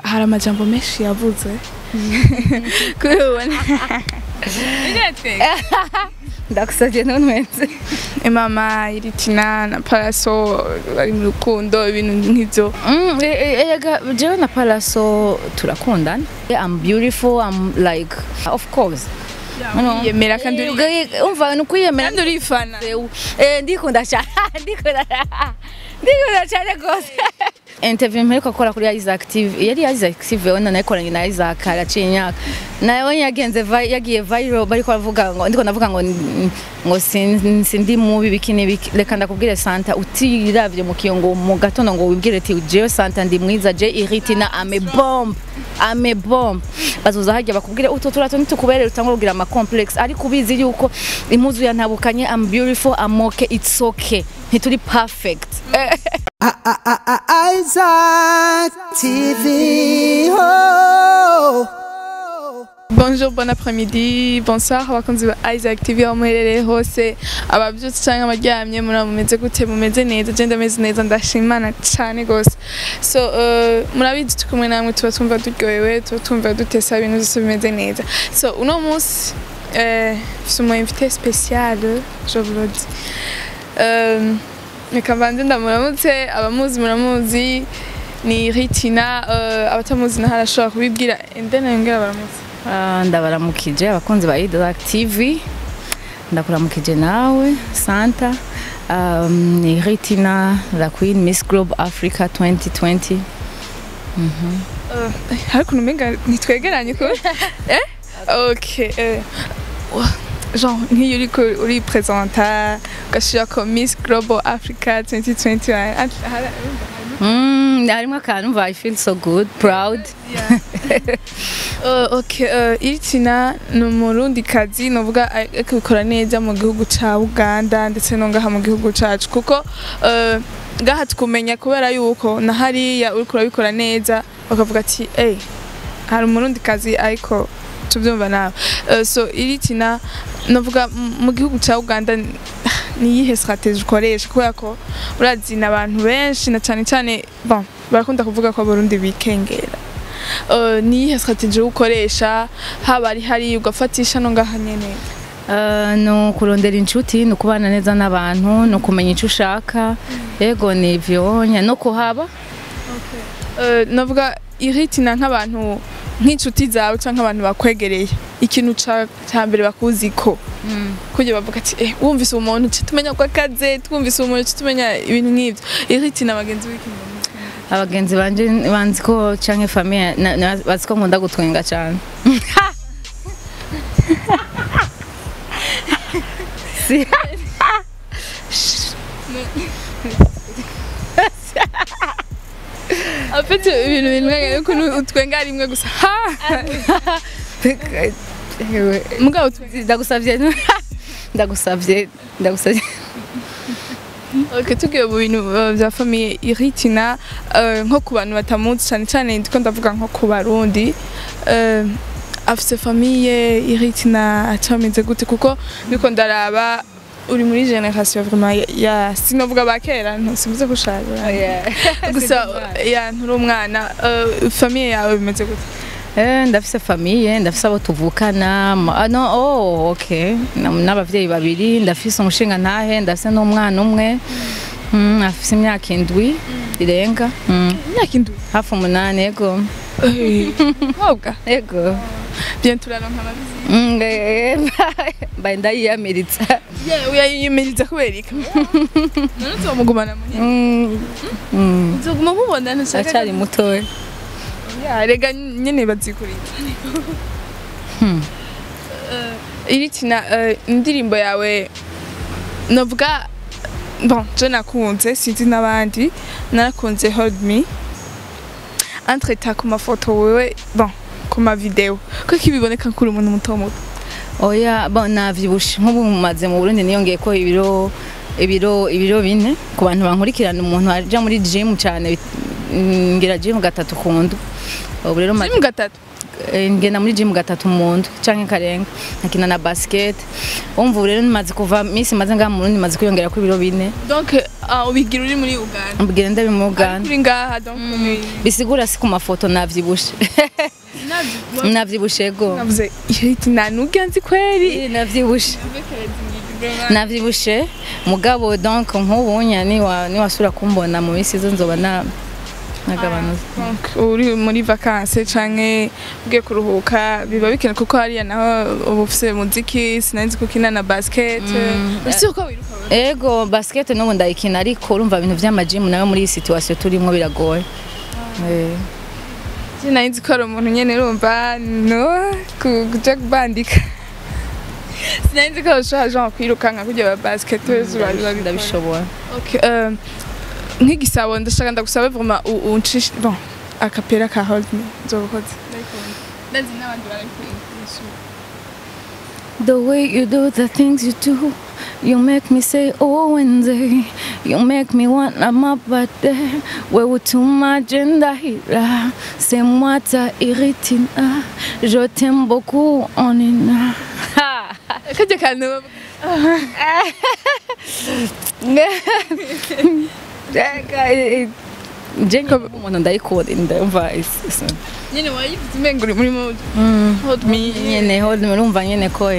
hari amajambo menshi yavuze ndagusabye ntunwenze imama iritina na paraso bari mu rukundo ibintu nk'ibyo. Mm, e- e- erega jewe na Palaso turakundana. I'm beautiful I'm like of course. Yemera kandi Uga- umva ni ukwiyemera kandi urifana. Eh, ndikunda cyane ndikunda cyane rwose interview mperuka gukora kuri Isaac TV yari Isaac TV wenda nayikoranye na Isaac araciye imyaka nawe yagenze yagiye viral bariko baravuga ngo ndiko ndavuga ngo ngo sin- sindi mubi biki n'ibiki reka ndakubwire Santa utiravye mu kiyongo mu gatondo ngo wibwire ati jewe Santa ndi mwiza je iritina ame bomb ame bomb. Bazoza hajya bakubwire uto turato nitukuberera utangura kugira ama complex. Ariko ubizi yuko impuzu yantabukanye I'm beautiful I'm okay it's okay. Ntituri perfect. Oh. bonjour bon après-midi bonsoir abakunzi ba Isaac TV aho muherereye hose ababyutse cyangwa mumeze neza je cyane gose so uh, murabizi turi kumwe namwe tuba twumva turyohewe tuba twumva dutesa so uno invité spécial je Euh, reka mbanze ndamuramutse abamuzi muramuzi ni Ritina uh, abatamuzi naho arashobora kubibwira endene yongera baramutse Ah, ndabaramukije abakunzi ba Isaac TV ndakuramukije nawe Santa. Um, ni Ritina la Queen Miss Globe Africa 2020 hari ukuntu umenga ntitwegeranye ko? Eh? Ok eh, genre nk'iyo uriko uripresenta ugashira ko miss global africa 2021 Ati- hari- mm, harimo akantu mva I feel so good proud. Iritina ni umurundi kazi novuga ariko bikora neza mu gihugu ca uganda ndetse no ngaha mu gihugu cacu. Kuko uh, ngaha tukumenya kubera yuko na hariya uriko urabikora neza bakavuga ati ey hari umurundi kazi ariko tubyumva nawe. Uh, so iritina novuga m- mu gihugu ca uganda niyihe strategie ukoresha? Kubera ko urazina abantu benshi na cane bon barakunda kuvuga ko abarundi bikengera. Uh, niyihe strategie ukoresha? Haba ari hari ugafatisha no ngaha nyene? Uh, ni ukurondera inshuti ni ukubana neza n'abantu ni ukumenya icyo ushaka. Yego ni nye no kuhaba. Uh, navuga iritina nk'abantu nk'inshuti zawe canke abantu bakwegereye. Ikintu ca mbere bakuziko kugira bavuga ati eh wumvise umuntu tumenya ko akaze twumvise umuntu tumenya ibintu nk'ivyo iritina bagenzi b'ikintu abagenzi banje banzi ko canke na- na- bazi ko nkunda gutwenga cyane Si- afite ibintu bimwe utwenga rimwe gusa mugabo utwenga ndagusavye ndagusavye ndagusavye Ok, tugiye mu bintu vya famiye iritina uh, nko ku bantu batamuzi cyane cyane ndiko ndavuga nko ku barundi. Uh, afise famiye iritina acameze gute kuko. Ndiko ndaraba uri muri generation vraiment ya, sinovuga ba kera ntusimuze gushaje gusa ya nturi umwana. Uh, famiye yawe bimeze gute? Eh, ndafise famiye ndafise abo tuvukana. Ah, no oh okay. Na- n'abavyeyi babiri ndafise umushinga ntahe ndafise n'umwana umwe. Mm, afise imyaka indwi irenga. Mm, imyaka indwi? Hafi umunani yego. Yego. Bien turaronka ababizi Mm, eh, mbaye ndayiyamiritsa yeah, uyayimiriza kubera iki none uzomugumana muhira Mm, mm, uzoguma mubona ntushaka acari mutoya Ya, rega nyene bazikurikira Hmm. iritina uh, indirimbo yawe novuga bon je nakunze sinzi n'abandi narakunze hold me. Entreta ku mafoto wewe bon ku mavideo kuko ibiboneka kuri umuntu muto muto oya bon navyibushe nk'ubu maze mu Burundi niyongeye ko ibiro ibiro ibiro bine. Ku bantu bankurikirana umuntu aja muri gym cyane ngira gym gatatu kundu ubu rero maze mu gatatu. Ngenda muri gym gatatu mu ndwi canke karenga. Nkakina na basket. Umva ubu rero nimaze kuva misi maze ngaha mu Burundi maze kwiyongera ku biro bine. Donc ubigira uri muri uganda. Mbwira ndabi mu Uganda. uri ngaha donc ni- bisigura si ku mafoto navyibushe. Navyibushe. Go. Navuze nanuga nzi kweri. Navyibushe. Navyibushe. Mugabo donc nk'ubunya niwa niwasubira kumbona mu minsi izo nzoba uri muri vacances canke ugiye kuruhuka biba bikenewe kuko hariya naho uba ufise muziki sinanzi ko ukina na basket. Ese uko wiruka? Wewe? ego basket n'ubu ndayikina ariko urumva ibintu vy'amajimu nawe muri iyi situation turimo biragoye. Eh. sinanzi ko ari umuntu nyene urumva no ku- kuja kubandika sinanzi ko genre kwirukanka kurya ba wese urabikora ndabishobora euh, nk'igisabo ndashaka ndagusaba u- uncishe bon akapera ka hold me nzokoze ndazi n'abandi barabikora The way you do the things you do, you make me say oh Wednesday. You make me want a birthday. Wewe utuma agenda hira, c'est moi ta iritina. Je t'aime beaucoup, on est là. Jenye umuntu ndayikunda ndumva nyine wayivuze umenga uri muri mode Mm. hold me nyene hold me urumva nyene ko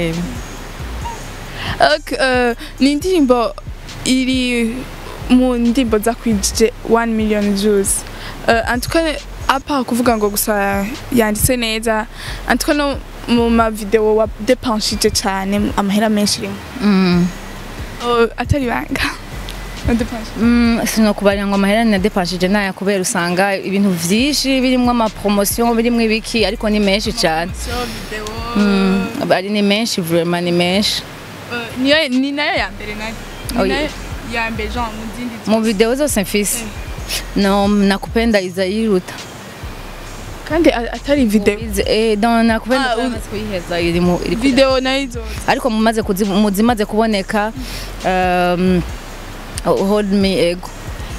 ni indirimbo iri mu ndirimbo zakwijije 1 million views. Uh, antuka apa kuvuga ngo gusa yanditse neza antuka no mu mavideo wadepanshije cyane amahera menshi rimwe mm. atari banga Mm, sinokubarira ngo amahera nadepanshije naya kubera usanga ibintu vyinshi birimwo amapromotion birimwo ibiki ariko ni menshi cyane Mm, ari ni menshi vraiment ni menshi. Uh, niyo ni na yo ya mbere na yo Oh, ni ya mbere mu mu video zose mfise. No nakupenda izayiruta kandi atari video. Ubizi- eh, nakupenda Ah, kuyiheza iri mu iri ku- video na yo ariko mumaze kuzi- mu zimaze kuboneka um, hold me ego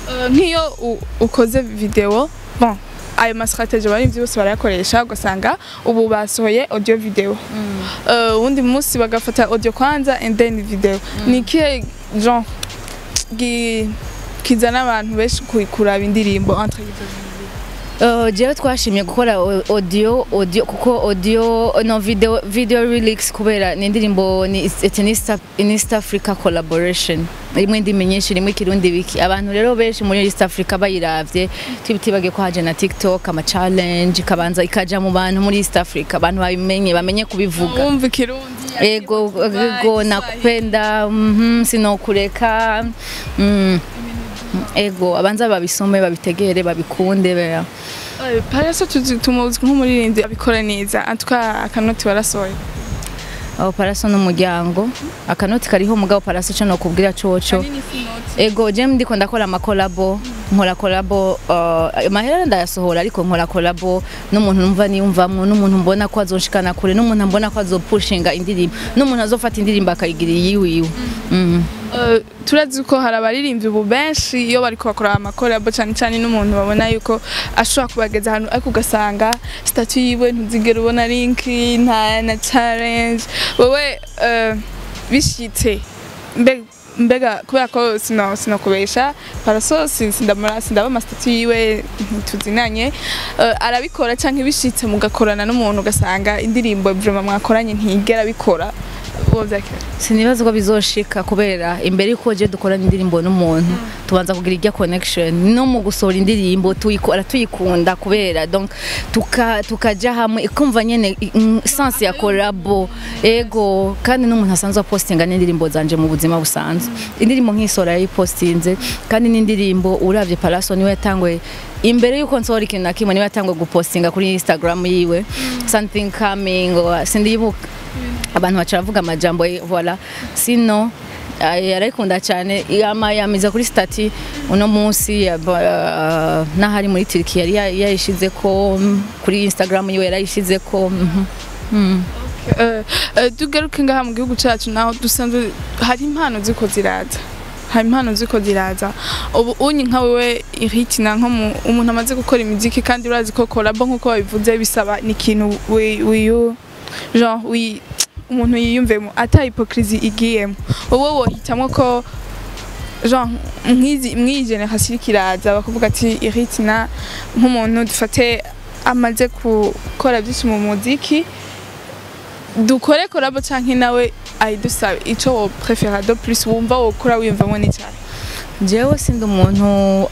Uh, nk'iyo ukoze video bon. ayo mastrategie abarivyi bose barayakoresha ugasanga ubu basohoye audio video. Uh, uwundi munsi bagafata audio kwanza and then video. Ni ikihe genre kizana abantu benshi ku- kuraba indirimbo entre? Uh, jewe twashimye gukora audio audio kuko audio no video video lyrics kubera ni indirimbo ni East, Africa collaboration. Rimwe ndimi nyinshi rimwe kirundi biki abantu rero benshi muri East Africa bayiravye tibitibage ko haje na TikTok ama challenge kabanza ikaja mu bantu muri East Africa abantu babimenye bamenye kubivuga wumva ikirundi ego ego nakupenda mhm sinokureka mm. Ego abanza babisome babitegere babikunde bera Uh, paraso tumuzi nk'umuririmbyi abikora neza antuka akanoti barasohoye. Aho paraso n'umuryango akanoti kariho mugabo paraso cyo nokubwira coco. Kanini si noti. ego je ndiko ndakora amakolabo nkora kolabo uh, mahera ndayasohora ariko nkora kolabo n'umuntu numva niyumvamwo n'umuntu mbona ko azonshikana kure n'umuntu mbona ko azopushinga indirimbo n'umuntu azofata indirimbo akayigira iyiwiwe Mhm. Uh, turazi ko hari abaririmbyi ubu benshi iyo bariko bakora amakorabo cyane cyane n'umuntu babona yuko ashobora kubageza ahantu ariko ugasanga statu yiwe ntuzigera ubona linki nta na challenge. Wowe bishitse. Mbe- mbega kubera ko sino sinokubesha paraso sin- sindamura sindaba amasitatu yiwe ntituzinanye uh, arabikora canke bishitse mugakorana n'umuntu ugasanga indirimbo mwakoranye ntigera bikora sinibaza ko bizoshika kubera imbere yuko je dukorana indirimbo n'umuntu tubanza kugira irya connection. No mu gusohora indirimbo tuyikora tuyikunda kubera donc tuka tukaja hamwe ikumva nyene i- mm, sense ya collabo ego kandi n'umuntu asanzwe apostinga n'indirimbo zanje mu buzima busanzwe. Indirimbo nk'isora yayipostinze kandi n'indirimbo uravye Palaso ni we yatangwe imbere yuko nsohora ikintu na kimwe ni we yatangwe gupostinga kuri Instagram yiwe. Something coming sindibuka abantu baca bavuga amajambo voilà sino eh, yarayikunda cyane yamiza kuri stati uno munsi yaba- n'ahari muri Turkiya yari ya- yayishizeko mm, kuri Instagram yiwe yarayishizeko mhm. Mm. Eh, eh, tugaruke ngaha mu gihugu cyacu naho dusanzwe hari impano ziko ziraza hari impano ziko ziraza ubu unyi nka wewe iritina nko mu- umuntu amaze gukora imiziki kandi urazi ko kolabo nk'uko babivuze bisaba ni ikintu wi- wiyu genre umuntu yiyumvemo ata hypocrisie igiyemo. Wowe wohitamwo ko genre nk'izi mw'iyi generation iriko iraza bakavuga ati iritina nk'umuntu dufate amaze gukora byinshi mu muziki dukore korabo canke nawe ayidusabe. Ico wo prefera do plus wumva wokora wiyumvamo n'icyayi jewe sindi umuntu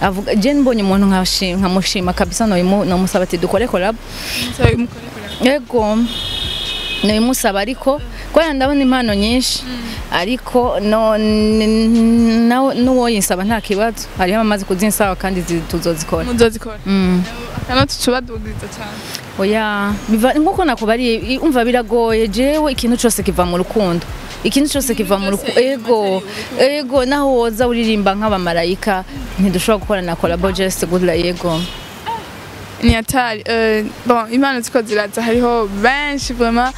avuga je mbonye umuntu nkamushima kabisa nomusaba ati dukore collab. Yego noyimusaba ariko kubera ndabona impano nyinshi ariko no n- nawe- n'uwoyinsaba nta kibazo. Hariho abamaze kuzinsaba kandi zi- tuzozikora. Mm. nk'uko nakubariye umva biragoye jewe ikintu cyose kiva mu rukundo. Ikintu cyose kiva mu rukundo ego ego naho woza uririmba nk'abamarayika ntidushobora gukora na collabo just gutya yego ni atari impano ziko ziraza hariho benshi vraiment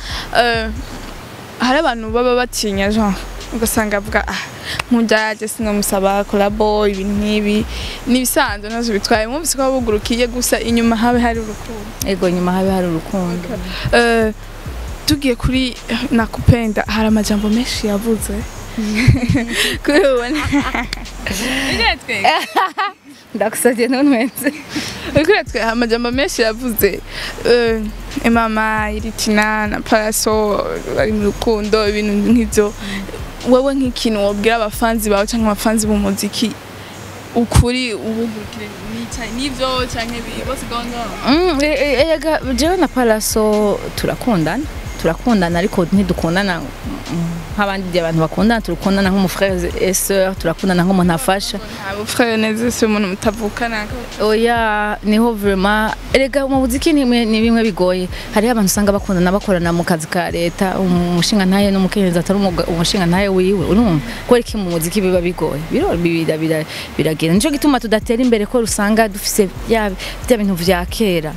hari abantu baba batinya genre ugasanga avuga ah nk'ujyaje sinamusaba kolabo ibintu nk'ibi nibisanzwe na zo bitwaye mwumvise ko bugurukiye gusa inyuma habe hari urukundo ego nyuma habe hari urukundo Euh, tugiye kuri nakupenda hari amajambo menshi yavuze ubu ndagusabye ntunwetse kuri twe amajambo menshi yavuze Euh, mama iritina na paraso bari mu rukundo ibintu nk'ibyo wowe nk'ikintu wabwira abafanzi bawe cyangwa abafanzi b'umuziki ukuri ubugurukire n'icyayi n'ibyo cyangwa bose e- ega jewe na Palaso turakundana turakundana ariko ntidukundana. Mm, nk'abandi abantu bakundana turakundana nk'umufrère et sœur turakundana nk'umuntu afasha frere neza si umuntu mutavukana. Oya ni ho vraiment erega mu muziki ni bimwe- bigoye. Hariho abantu usanga bakundana bakorana mu kazi ka leta umushinga ntaye n'umukenyezi atari umushinga ntaye wiwe urumva kubera iki mu muziki biba bigoye? Biro bira- bira- biragenda nico gituma tudatera imbere ko usanga dufise bya bya bintu vya kera.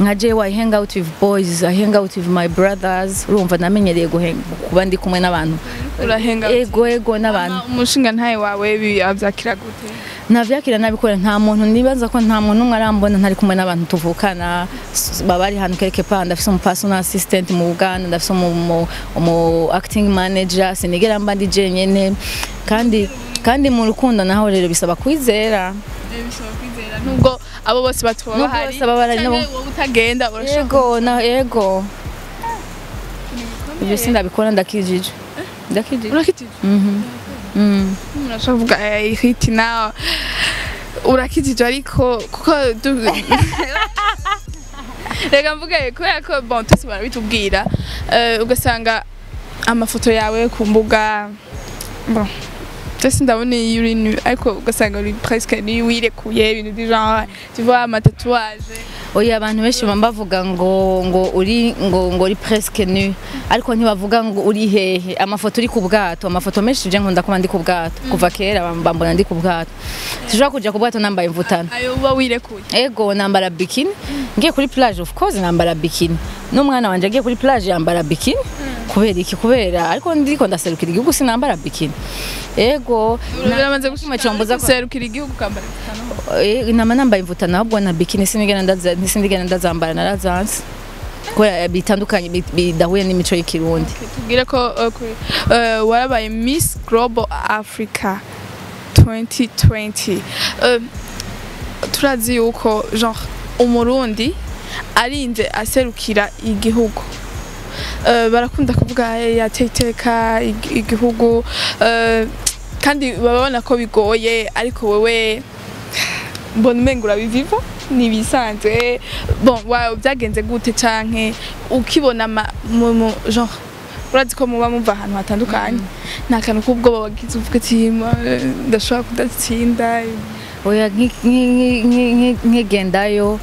Nka jewe I hang out with boys I hang out with my brothers urumva namenyereye kuba ndi kumwe n'abantu. Ego ego n'abantu. Umushinga ntaye wawe yabyakira gute? Navyakira nabikora nta muntu. Nibaza ko nta muntu umwe arambona ntari kumwe n'abantu tuvukana. Baba ari hano quelque part ndafise umu personal assistant mu Uganda ndafise umu, acting manager sinigera mba ndi jenyene. Kandi kandi mu rukundo naho rero bisaba kwizera. Kwizera. Nubwo abo bose batuba Nubwo bahari bose baba nabo- wowe utagenda na yego. Ibyo sindabikora ndakijije. Ndakijije. Urakitije mhm. Mm. urashobora kuvuga eh hiti nawe urakitije ariko kuko reka mvuge kubera ko bon twese barabitubwira eh, ugasanga amafoto yawe ku mbuga bon. Twese ndabona iyo uri nu ariko ugasanga uri presque ni wirekuye ibintu du genre tu vois amatatuwaje oya abantu benshi baba bavuga ngo ngo uri ngo ngo uri presque nu. Ariko ntibavuga ngo uri hehe. Amafoto uri ku bwato. Amafoto menshi je nkunda kuba ndi ku bwato. Kuva kera bam- bambona ndi ku bwato. Sishobora kuja ku bwato nambaye imvutano. Ayo uba wirekuye ego nambara bikini. Ngiye kuri plage of course nambara bikini. N'umwana wanje agiye kuri plage yambara bikini. Kubera iki? Kubera ariko ndiko ndaserukira igihugu sinambara bikini. Ego uramaze kimwe cyombuza ko- guserukira igihugu imvutano Eh, nama nambaye imvutano ahubwo na bikini sinigera ndaza sinigera ndazambara narazanse kubera bitandukanye bi- bidahuye n'imico y'ikirundi tubwire ko uh, warabaye Miss Global Africa 2020 Uh, turazi yuko genre umurundi arinze aserukira igihugu. Barakunda kuvuga "Eh, yateye iteka ig- igihugu uh, kandi babona ko bigoye ariko wewe mbona umenga urabiviva ntibisanzwe bon byagenze gute canke ukibona genre urazi ko muba muva ahantu hatandukanye nta kantu k'ubwoba wagize uvuga ati "Ma, eh, ndashobora kudatsinda oya nki- nki- nki- nki- nkigendayo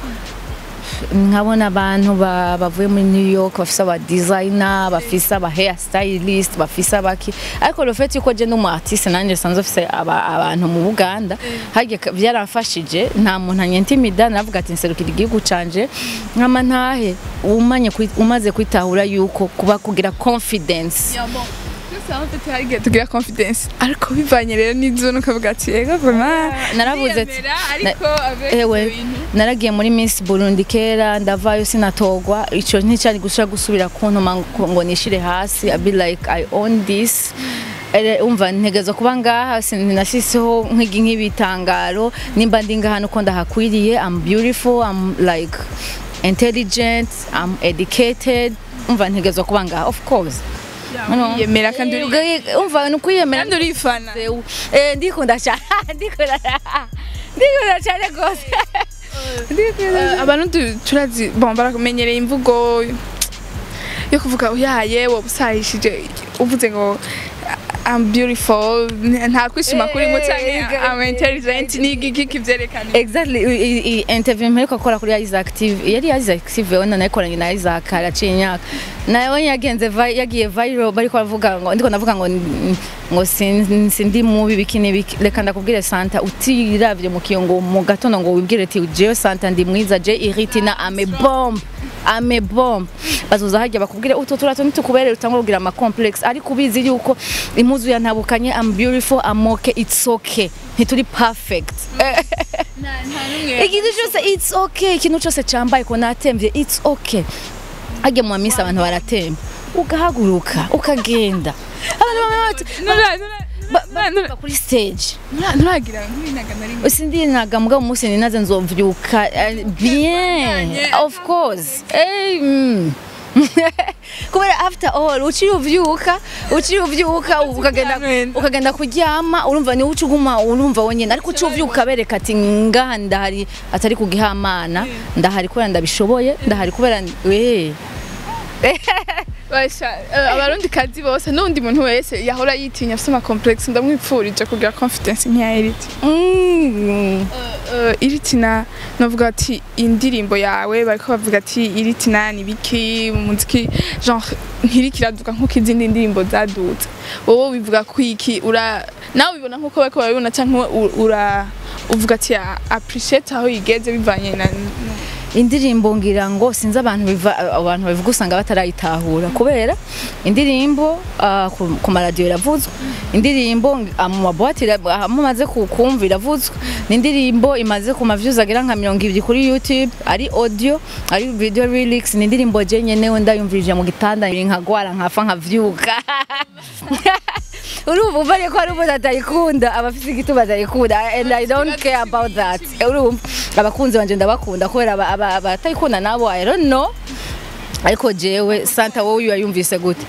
nkabona abantu ba- bavuye muri new york bafise aba designer bafise aba hair stylist bafise abaki ariko fait yuko je n'umu artiste nanje sanzwe mfise aba- abantu mu buganda harya byaramfashije nta muntu anyentimida navuga ati nserukira igihugu canje nkama ntahe umaze kwitahura yuko kuba kugira confidence. Hari igihe tugira confidence. Ariko bivanye rero n'izo ukavuga ati ego vraiment naravuze ati ewe naragiye muri Miss Burundi kera ndavayo sinatogwa. Ico nticari gushaka gusubira kuntuma ngo ngo nishire hasi. I be like I own this. Umva ntegezo kuba ngaha sinasiseho nk'igi nk'ibitangaro. Nimba ndi ngaha nuko ndahakwiriye I'm beautiful I'm like intelligent I'm educated. Umva ntegezo kuba ngaha of course. Yemera kandi umva ni ukwiyemera kandi urifana Eh, ndikunda cyane ndikunda cyane rwose Eh, abantu turazi baramenyereye imvugo yo kuvuga uyaye wowe usahishije uvuze ngo I'm beautiful. Nta kwishima kurimo cyangwa I'm intelligent. Ni iki kivyerekana exactly. Interview mperuka gukora kuri Isaac TV yari Isaac TV wenda nayikoranye na Isaac araciye imyaka nawe yagenze yagiye viral bariko baravuga ngo ndiko ndavuga ngo ngo sin- sindi mubi biki. N'ibiki reka ndakubwire Santa utiravye mu kiyongo mu gatondo ngo wibwire ati jewe Santa ndi mwiza je iritina ame bomb ame bomb bazoza hajya bakubwire utu turato nitukubereye utangwa kugira ama complex ariko ubizi yuko impuzu yantabukanye I'm beautiful I'm okay it's okay. Ntituri perfect. Ikintu cyose it's okay. Ikintu cyose cyambaye ko natemvye it's okay. Hajya mu misi abantu baratemba. Ugahaguruka ukagenda. Abantu bamwe bati kuri stage. Nturagira nk'ibinaga na rimwe. Sindinaga mugabo umunsi ninaze nzovyuka eh, bien. Of course. Mm. kubera after all uciye uvyuka uciye uvyuka ukagenda ukagenda kuryama urumva ni uca uguma urumva wonyene. Ariko uciye uvyuka bereka ati ngaha ndahari atari kugihamana ndahari kubera ndabishoboye ndahari kubera we eh, abarundi kazi bose n'undi muntu wese yahora yitinya afite ama complex ndamwipfurije kugira confidence nk'iya Eriti Mm. uh, iritina navuga ati indirimbo yawe bariko bavuga ati iritina ni biki mu muziki genre ntirikiraduka nk'uko izindi ndirimbo zadutse wowe wivuga ko iki ura nawe ubibona nk'uko bariko barabibona u- ura uvuga ati "Ah, appreciate aho igeze bivanye na indirimbo ngira ngo sinzi abantu abantu babivuga usanga batarayitahura. Kubera indirimbo ah, ku- maradiyo iravuzwa indirimbo ah, mu mabuwate aho mumaze ku- kumva iravuzwa indirimbo imaze ku maviews agera nka mirongo ibiri kuri youtube ari audio ari video lyrics. Ni indirimbo je nyenewe ndayumvirije mu gitanda nkagwara nkafa nkavyuka urumva umva ariko hari umuntu atayikunda abafite igituma atayikunda and I don't care about that. Urumva abakunzi banje ndabakunda kubera aba- abatayikunda nabo I don't know. Ariko jewe Santa wowe yayumvise gute?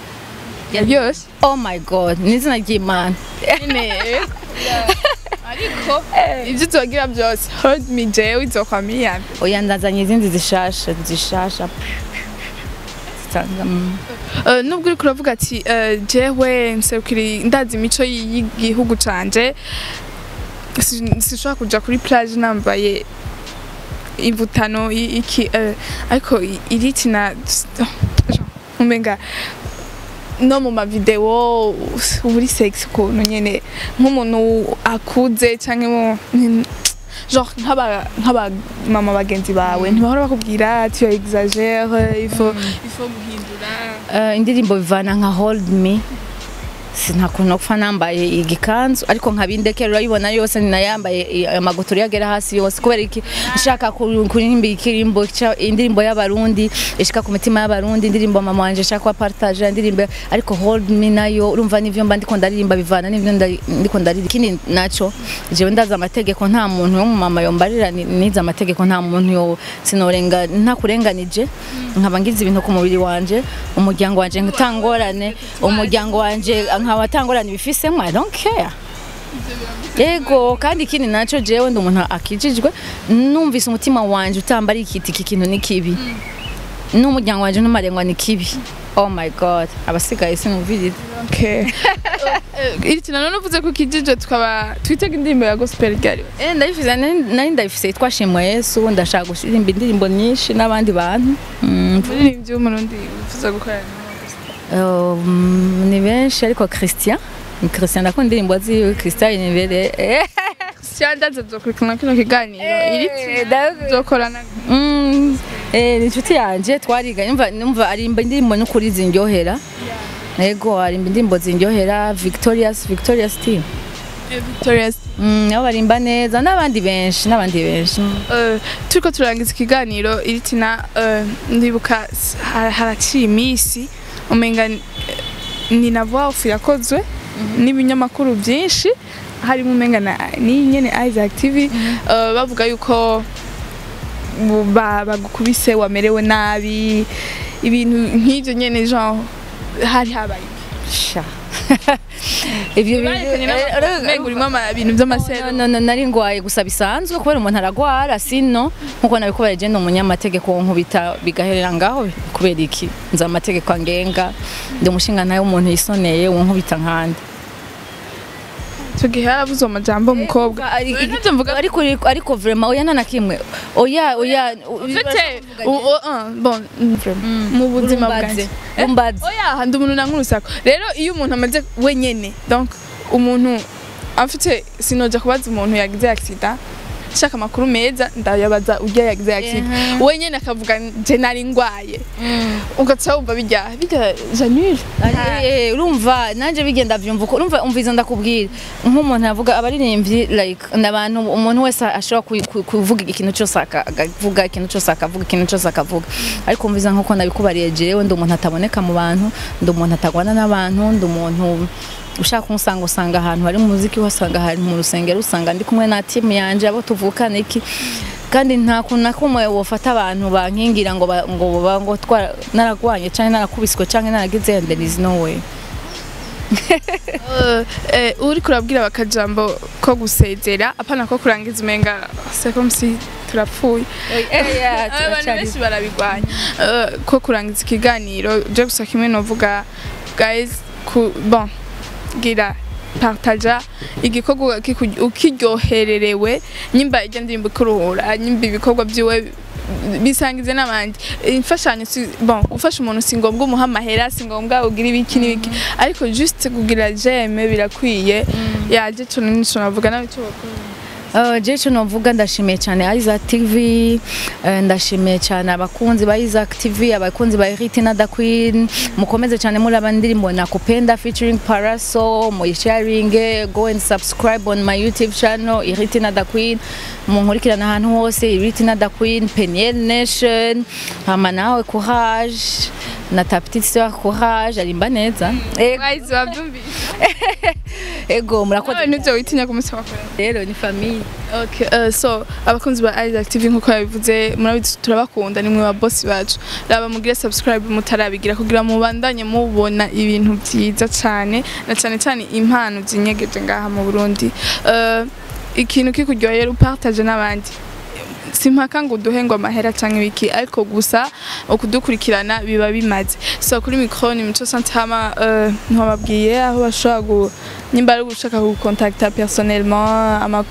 Yes oh my god ni izina ry'Imana. Ariko ibyo tubagira byose. Hold me jewe me iyambere oya ndazanye izindi zishasha zishasha. Mm. Uh, nubwo uri kuravuga ati uh, jewe nserukiri ndazi imico y'igihugu canje sishobora kujya kuja kuri plage nambaye imvutano iki uh, ariko iritina umenga no mu mavideo uri sexy ukuntu nyene nk'umuntu akuze canke mu genre nk'aba nk'abamama bagenzi bawe ntibahora bakubwira tu exagere il faut il faut guhindura. Eh, indirimbo bivana nka hold me. Sinakunda gupfa nambaye igikanzu ariko nkabindekera urayibona yose ninayambaye amagotoro yagera hasi yose kubera iki? Nshaka ku- kuririmba ikirimbo indirimbo y'abarundi ishika ku mitima y'abarundi indirimbo mama wanje nshaka kuba partage indirimbo ariko hold me na yo urumva n'ivyo mba ndiko ndaririmba bivana n'ivyo ndiko ndaririmba. Ikindi naco jewe ndazi amategeko nta muntu wo mu mama yombarira ni- nize amategeko nta muntu yo sinorenga ntakurenganije nkaba ngize ibintu ku mubiri wanje umuryango wanje utangorane umuryango wanje nkaba atangorane bifisemo I don't care. Yego kandi ikindi naco jewe ndi umuntu akijijwe numvise umutima wanje utamba ari ikiti iki kintu ni kibi. N'umuryango wanje n'umarengwa ni kibi. Oh my god abasigaye sinumviriza Okay. Iri kintu none uvuze ko kijije tukaba twitega indirimbo ya gospel ryari. Eh, ndayifise nari ndayifise yitwa shimwa yesu ndashaka gusirimba indirimbo nyinshi n'abandi bantu. Mm, Umuririmbyi w'umurundi wifuza gukorana. Ni benshi ariko christian. Ni christian ndakunda indirimbo ziwe christian ni imbere Eh, Siyandaze tuzokurikirana kino kiganiro. Iri eh, ni inshuti yanje twariga numva arimba indirimbo n'ukuri zinryohera yego harimba indirimbo zindyohera victorious victorious team. Victorious. Nabo barimba neza n'abandi benshi n'abandi benshi turiko turangiza ikiganiro iritina ndibuka haraciye iminsi umenga ni na off yakozwe n'ibinyamakuru byinshi harimo umenga na ni nyene Isaac TV eh, bavuga yuko bagukubise wamerewe nabi ibintu nk'ivyo nyene genre hari habaye. barekanye bintu n'amakuru urimo ibintu no, nari ngwaye gusa bisanzwe kubera umuntu aragwara sino nk'uko nabikubaye je ni umunyamategeko nkubita bigaherera ngaho kubera iki? Nzi amategeko angenga ndi umushinga ntayo umuntu yisoneye unkubita nkande icyo gihe umukobwa. Ari- Oya, ntabyo mvuga ariko vraiment oya nana kimwe. Oya oya Ufite? uh, bon mu buzima bwanjye. Eh? oya ndi umuntu nanga urusako rero iyo umuntu amaze wenyene donc umuntu afite sinoja kubaza umuntu yagize accident shaka amakuru meza ndayabaza ujya yagize accident Mhm. wenyene akavuga je nari ngwaye. Ugaca wumva bijya bijya janure Ari- eh, urumva nanje bigenda vyumva uko urumva umviza ndakubwira. Nk'umuntu yavuga abaririmbyi like n'abantu umuntu wese ashobora ku- ku- kuvuga ikintu cyose aka- akavuga ikintu cyose akavuga ikintu cyose akavuga. Ariko umviza nk'uko nabikubariye jewe ndi umuntu ataboneka mu bantu ndi umuntu atagwana n'abantu ndi umuntu ushaka kumusanga usanga ahantu hari umuziki wasanga hari mu rusengero usanga ndi kumwe na timu yanje abo tuvukana iki kandi nta kuntu na kumwe wofata abantu bankingira ngo ngo ngo twara naragwanye canke narakubiswe canke naragize there is no way. Uri kurabwira bakajambo ko gusezera apana ko kurangiza umenga c'est comme si turapfuye. Abantu benshi barabigwanya. Eh, ko kurangiza ikiganiro je gusa kimwe novuga guys ku bon. Gira partaja igikorwa ukiryohererewe nyimba ijya ndirimbo ikuruhura nyimba ibikorwa byiwe bisangize n'abandi. Imfashanyo si bon gufasha umuntu si ngombwa umuha amahera si ngombwa ugira ibiki n'ibiki. Ariko juste kugira jeme birakwiye yaje tuni nico navuga nawe cyo bakora Uh, je ico novuga ndashimiye cyane Isaac TV eh, ndashimiye cyane abakunzi ba Isaac TV abakunzi ba Ritina da Queen. Mukomeze cyane muri abandirimbo nakupenda featuring Paraso muyisharing go and subscribe on my YouTube channel Ritina da Queen. Munkurikirana ahantu hose Ritina da Queen Peniel Nation hama nawe courage. Na ta petite sœur courage arimba neza Ego, guys babyumvise ego murakoze ni byo witinya kumusaba rero ni famille Okay, uh, so abakunzi ba Isaac TV nk'uko yabivuze murabizi turabakunda nimwe ba boss bacu raba mugire subscribe mutarabigira kugira mubandanye mubona ibintu byiza cyane na cyane cyane impano zinyegeje ngaha mu Burundi uh, ikintu kikuryohera upartage n'abandi simpaka ngo uduhe ngo amahera cyangwa ibiki ariko gusa ukudukurikirana biba bimaze. So kuri mikoro ni mico sante hama uh, ntibababwiye aho bashobora nimba ari gushaka kugukontakita personnellement ama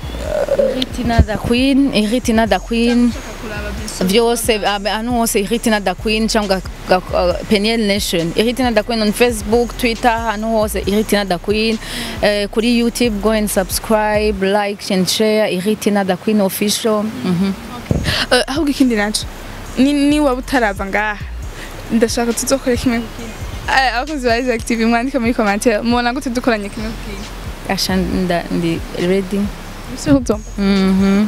Ritina da Queen Ritina da Queen. Vyose ahantu hose Ritina da Queen cyangwa Peniel Nation. Ritina da Queen on Facebook Twitter ahantu hose Ritina da Queen. Eh, kuri YouTube go and subscribe like and share Ritina da Queen official. Mhm. Eh, ahubwo ikindi naco ni ni waba utarava ngaha. Ndashaka tuzokore kimwe ku kindi. Abakunzi ba Isaac TV mwandike muri commentaire mubona gute dukoranye kimwe ku kindi. Asha ndi ready. Ese uzomba Mhm.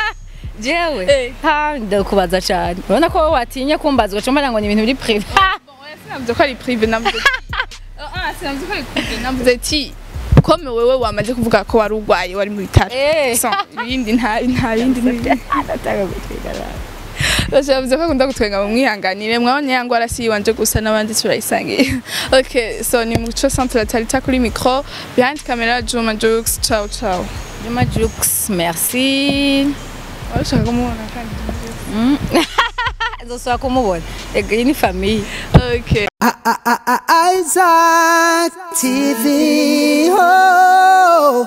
jewe. Ha ndakubaza cyane. Urabona ko watinya kumbazwa cyo ngo ni ibintu biri privé. Sinavuze ko ari prive navuze ah sinavuze ko ari prive navuze ati kome wewe wamaze kuvuga ko wari urwaye wari mu bitaro? Eh. so ibindi nta bindi ndataka bavuze ko akunda gutwenga mu mwihanganire. Mwabonye ya ngwara si gusa n'abandi turayisangiye. Okay so ni muco centre tarita kuri micro behind camera Juma Jux ciao ciao. Juma Jux merci. Kumubona kandi Nzosubira kumubona ego iyi ni famiye Isaac TV oh.